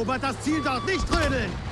Erobert das Ziel dort, nicht trödeln!